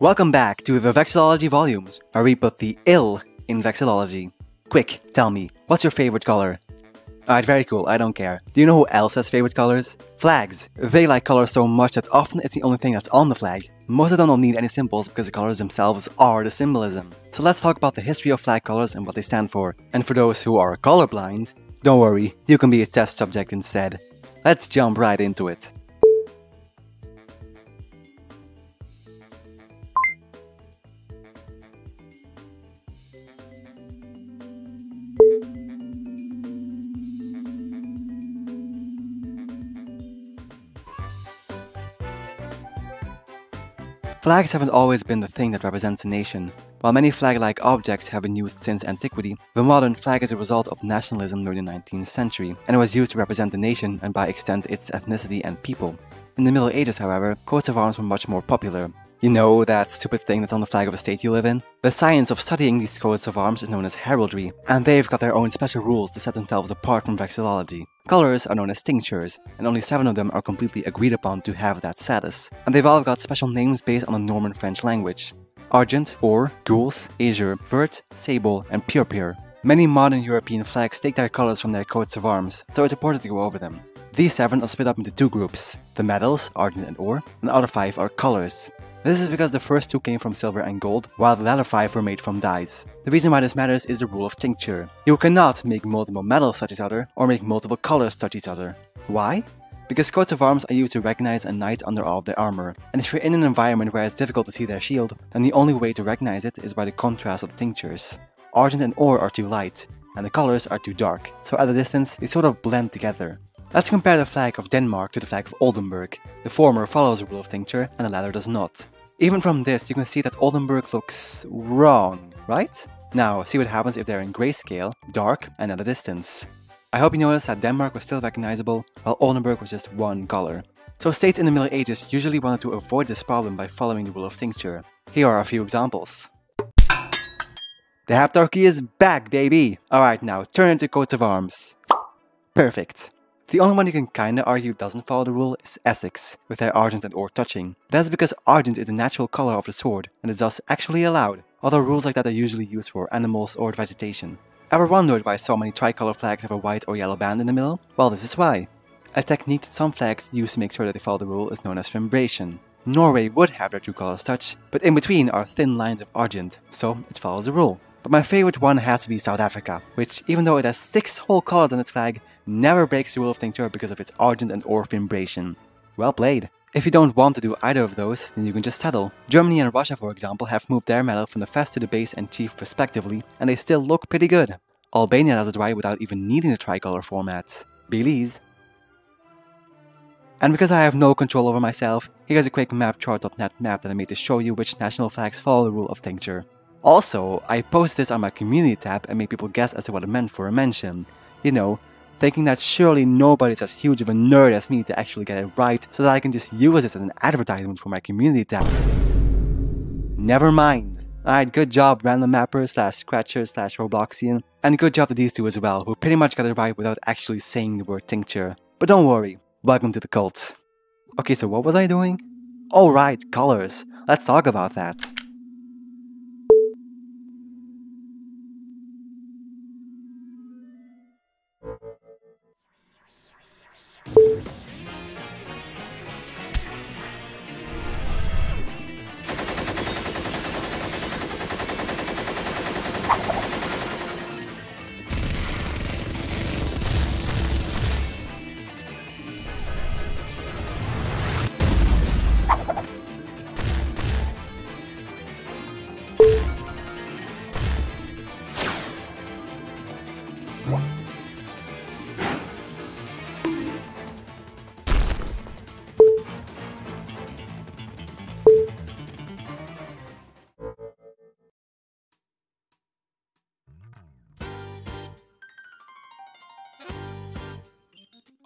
Welcome back to the Vexillology volumes, where we put the ill in vexillology. Quick, tell me, what's your favorite color? Alright, very cool, I don't care. Do you know who else has favorite colors? Flags. They like colors so much that often it's the only thing that's on the flag. Most of them don't need any symbols because the colors themselves are the symbolism. So let's talk about the history of flag colors and what they stand for. And for those who are colorblind, don't worry, you can be a test subject instead. Let's jump right into it. Flags haven't always been the thing that represents a nation. While many flag-like objects have been used since antiquity, the modern flag is a result of nationalism during the 19th century, and it was used to represent the nation and by extent its ethnicity and people. In the Middle Ages, however, coats of arms were much more popular. You know, that stupid thing that's on the flag of a state you live in? The science of studying these coats of arms is known as heraldry, and they've got their own special rules to set themselves apart from vexillology. Colors are known as tinctures, and only seven of them are completely agreed upon to have that status. And they've all got special names based on the Norman French language. Argent, or, gules, azure, vert, sable, and purpure. Many modern European flags take their colors from their coats of arms, so it's important to go over them. These seven are split up into two groups. The metals, argent and or, and the other five are colors. This is because the first two came from silver and gold, while the latter five were made from dyes. The reason why this matters is the rule of tincture. You cannot make multiple metals touch each other, or make multiple colors touch each other. Why? Because coats of arms are used to recognize a knight under all of their armor, and if you're in an environment where it's difficult to see their shield, then the only way to recognize it is by the contrast of the tinctures. Argent and or are too light, and the colors are too dark, so at a distance they sort of blend together. Let's compare the flag of Denmark to the flag of Oldenburg. The former follows the rule of tincture and the latter does not. Even from this, you can see that Oldenburg looks wrong, right? Now, see what happens if they're in grayscale, dark, and at a distance. I hope you noticed that Denmark was still recognizable, while Oldenburg was just one color. So states in the Middle Ages usually wanted to avoid this problem by following the rule of tincture. Here are a few examples. The Heptarchy is back, baby! Alright, now turn into coats of arms. Perfect. The only one you can kinda argue doesn't follow the rule is Essex, with their argent and or touching. That's because argent is the natural color of the sword, and is thus actually allowed, although rules like that are usually used for animals or vegetation. Ever wondered why so many tricolor flags have a white or yellow band in the middle? Well, this is why. A technique that some flags use to make sure that they follow the rule is known as fimbration. Norway would have their two colors touch, but in between are thin lines of argent, so it follows the rule. But my favorite one has to be South Africa, which, even though it has six whole colors on its flag, never breaks the rule of tincture because of its argent and or fimbration. Well played. If you don't want to do either of those, then you can just settle. Germany and Russia, for example, have moved their metal from the fess to the base and chief respectively, and they still look pretty good. Albania does it right without even needing the tricolor format. Belize. And because I have no control over myself, here's a quick mapchart.net map that I made to show you which national flags follow the rule of tincture. Also, I posted this on my community tab and made people guess as to what it meant for a mention. You know, thinking that surely nobody's as huge of a nerd as me to actually get it right so that I can just use this as an advertisement for my community tab. Never mind. Alright, good job random mapper slash scratcher slash robloxian, and good job to these two as well, who pretty much got it right without actually saying the word tincture. But don't worry, welcome to the cult. Okay, so what was I doing? Oh right, colors. Let's talk about that.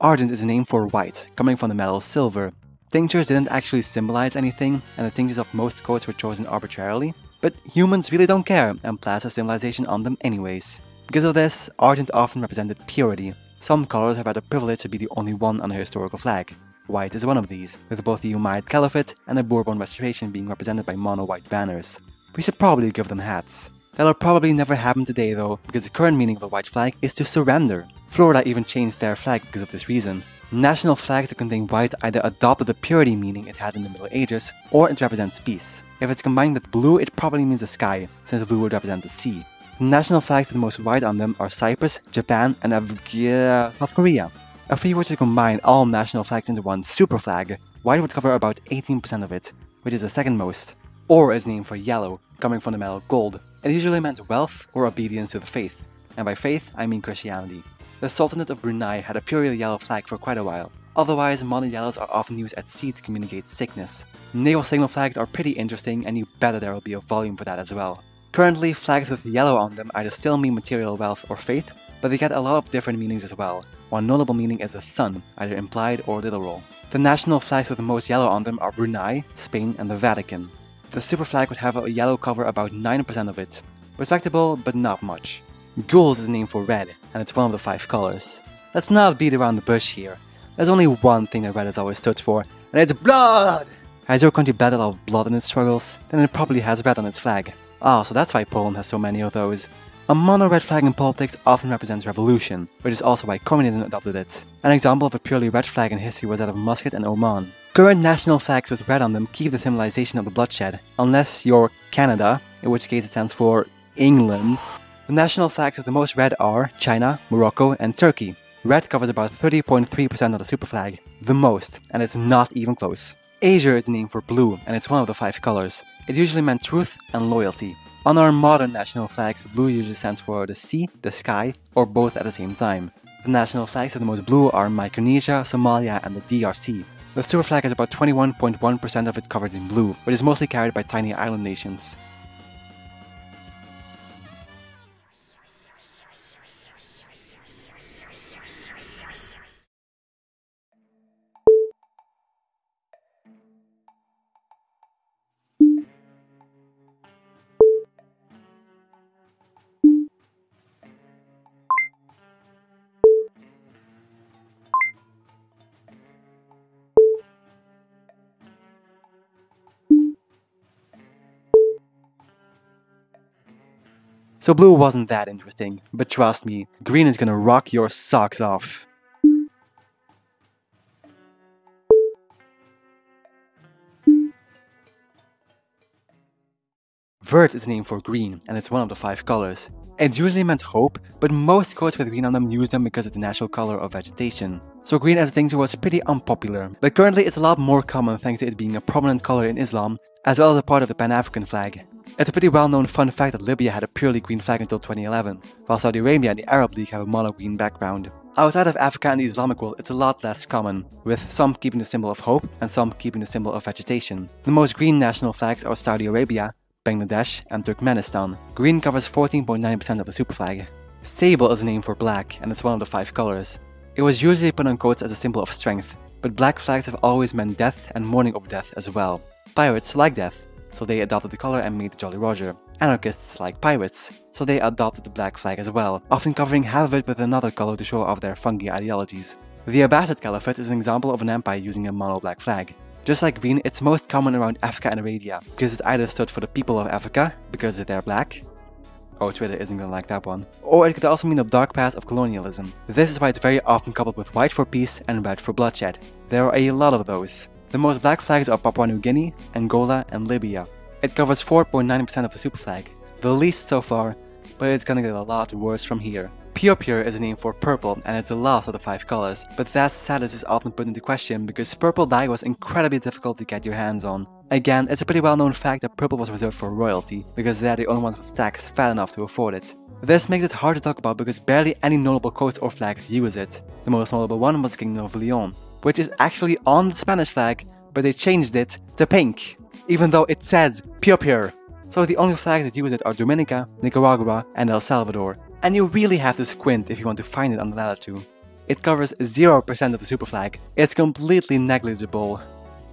Argent is a name for white, coming from the metal silver. Tinctures didn't actually symbolize anything, and the tinctures of most coats were chosen arbitrarily, but humans really don't care and plaster symbolization on them anyways. Because of this, Argent often represented purity. Some colors have had the privilege to be the only one on a historical flag. White is one of these, with both the Umayyad Caliphate and the Bourbon Restoration being represented by mono-white banners. We should probably give them hats. That'll probably never happen today though, because the current meaning of a white flag is to surrender. Florida even changed their flag because of this reason. National flags that contain white either adopted the purity meaning it had in the Middle Ages, or it represents peace. If it's combined with blue, it probably means the sky, since blue would represent the sea. The national flags with the most white on them are Cyprus, Japan, and South Korea. If we were to combine all national flags into one super flag, white would cover about 18% of it, which is the second most. Or is named for yellow, coming from the metal gold. It usually meant wealth or obedience to the faith, and by faith I mean Christianity. The Sultanate of Brunei had a purely yellow flag for quite a while. Otherwise, mono yellows are often used at sea to communicate sickness. Naval signal flags are pretty interesting and you bet there will be a volume for that as well. Currently, flags with yellow on them either still mean material wealth or faith, but they get a lot of different meanings as well. One notable meaning is the sun, either implied or literal. The national flags with the most yellow on them are Brunei, Spain, and the Vatican. The super flag would have a yellow cover about 9% of it. Respectable, but not much. Gules is the name for red, and it's one of the five colors. Let's not beat around the bush here. There's only one thing that red has always stood for, and it's blood! Has your country a lot of blood in its struggles? Then it probably has red on its flag. Ah, so that's why Poland has so many of those. A mono red flag in politics often represents revolution, which is also why communism adopted it. An example of a purely red flag in history was that of Muscat and Oman. Current national flags with red on them keep the symbolization of the bloodshed, unless you're Canada, in which case it stands for England, the national flags with the most red are China, Morocco, and Turkey. Red covers about 30.3% of the super flag, the most, and it's not even close. Azure is the name for blue, and it's one of the five colors. It usually meant truth and loyalty. On our modern national flags, blue usually stands for the sea, the sky, or both at the same time. The national flags with the most blue are Micronesia, Somalia, and the DRC. The super flag has about 21.1% of it covered in blue, which is mostly carried by tiny island nations. So blue wasn't that interesting, but trust me, green is gonna rock your socks off. Vert is named for green, and it's one of the five colors. It usually meant hope, but most coats with green on them use them because it's the natural color of vegetation. So green as a tincture was pretty unpopular, but currently it's a lot more common thanks to it being a prominent color in Islam, as well as a part of the Pan-African flag. It's a pretty well-known fun fact that Libya had a purely green flag until 2011, while Saudi Arabia and the Arab League have a mono-green background. Outside of Africa and the Islamic world, it's a lot less common, with some keeping the symbol of hope and some keeping the symbol of vegetation. The most green national flags are Saudi Arabia, Bangladesh, and Turkmenistan. Green covers 14.9% of the super flag. Sable is a name for black, and it's one of the five colors. It was usually put on coats as a symbol of strength, but black flags have always meant death and mourning over death as well. Pirates like death, so they adopted the color and made the Jolly Roger. Anarchists like pirates, so they adopted the black flag as well, often covering half of it with another color to show off their funky ideologies. The Abbasid Caliphate is an example of an empire using a mono black flag. Just like green, it's most common around Africa and Arabia, because it either stood for the people of Africa, because they're black, Oh, Twitter isn't gonna like that one. Or it could also mean the dark path of colonialism. This is why it's very often coupled with white for peace and red for bloodshed. There are a lot of those. The most black flags are Papua New Guinea, Angola, and Libya. It covers 4.9% of the super flag, the least so far, but it's gonna get a lot worse from here. Purpure is a name for purple, and it's the last of the five colors, but that status is often put into question because purple dye was incredibly difficult to get your hands on. Again, it's a pretty well known fact that purple was reserved for royalty, because they're the only ones with stacks fat enough to afford it. This makes it hard to talk about because barely any notable coats or flags use it. The most notable one was Kingdom of Leon, which is actually on the Spanish flag, but they changed it to pink, even though it says purpure. So the only flags that use it are Dominica, Nicaragua, and El Salvador, and you really have to squint if you want to find it on the latter two. It covers 0% of the super flag, it's completely negligible.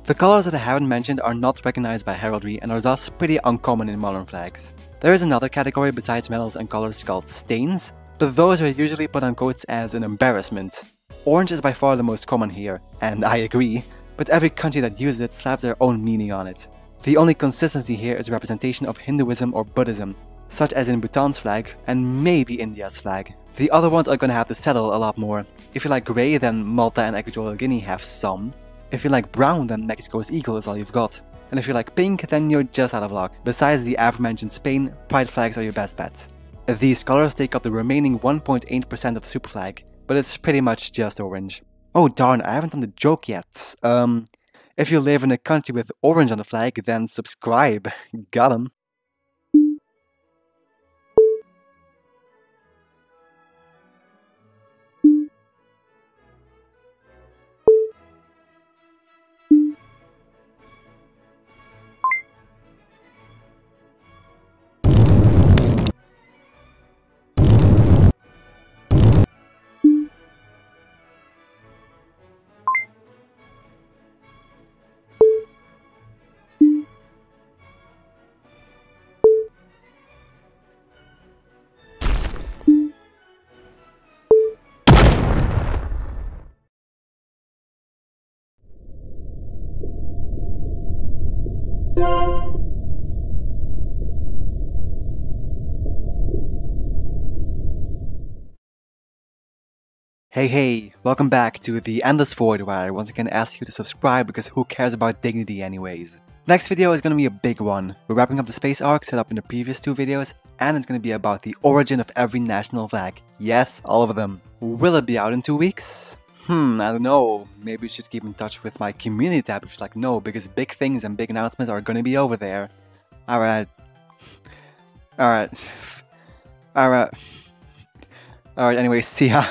The colors that I haven't mentioned are not recognized by heraldry and are thus pretty uncommon in modern flags. There is another category besides metals and colors called stains, but those are usually put on coats as an embarrassment, Orange is by far the most common here, and I agree, but every country that uses it slaps their own meaning on it. The only consistency here is representation of Hinduism or Buddhism, such as in Bhutan's flag and maybe India's flag. The other ones are gonna have to settle a lot more. If you like grey, then Malta and Equatorial Guinea have some. If you like brown, then Mexico's eagle is all you've got. And if you like pink, then you're just out of luck. Besides the aforementioned Spain, pride flags are your best bets. These colors take up the remaining 1.8% of the super flag, but it's pretty much just orange. Oh darn, I haven't done the joke yet. Um, if you live in a country with orange on the flag, then subscribe. Got 'em. Hey hey, welcome back to the Endless Void where I once again ask you to subscribe because who cares about dignity anyways. Next video is gonna be a big one. We're wrapping up the space arc set up in the previous two videos and it's gonna be about the origin of every national flag. Yes, all of them. Will it be out in two weeks? Hmm, I don't know. Maybe you should keep in touch with my community tab if you like no, because big things and big announcements are gonna be over there. Alright. Alright. Alright. Alright, anyway, see ya.